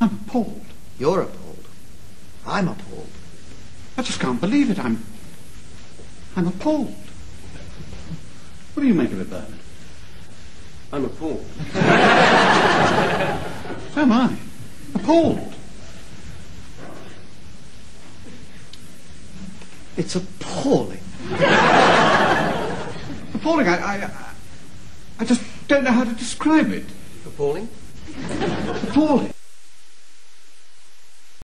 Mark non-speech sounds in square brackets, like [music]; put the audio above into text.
I'm appalled. You're appalled. I'm appalled. I just can't believe it. I'm. I'm appalled. What do you make of it, Bernard? I'm appalled. [laughs] So am I. Appalled. It's appalling. [laughs] Appalling. I, I, I just don't know how to describe it. Appalling? Appalling.